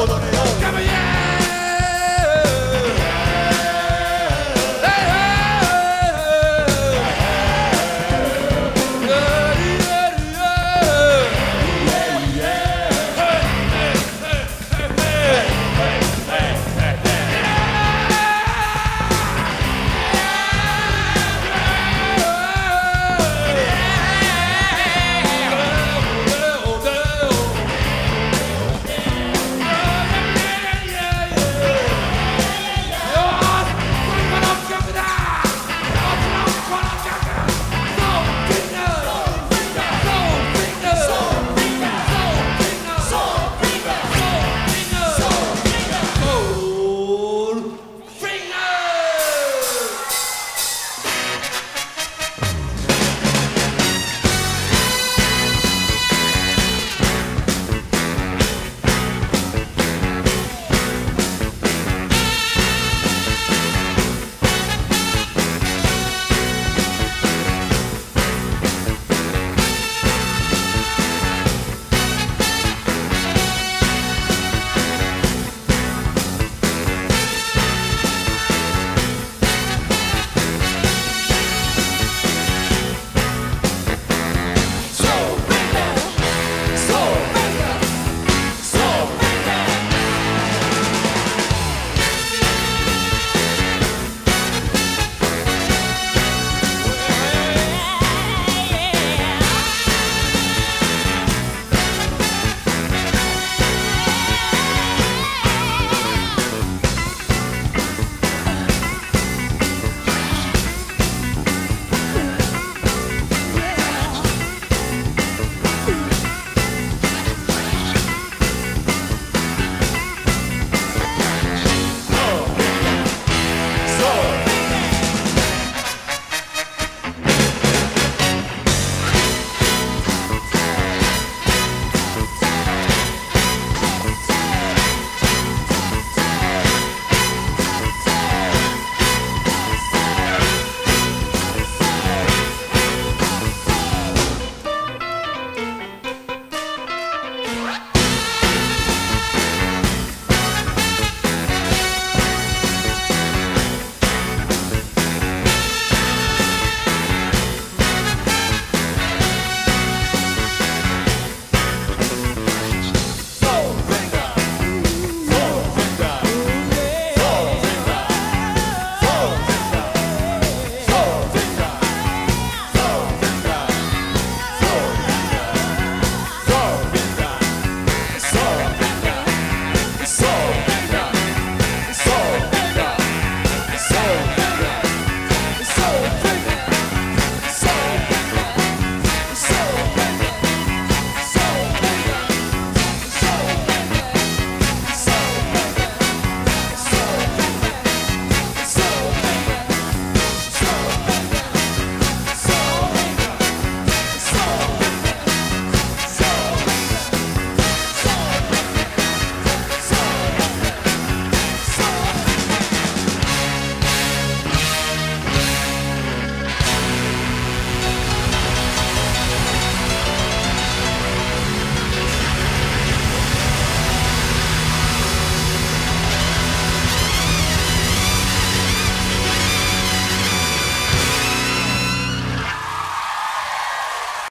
colores.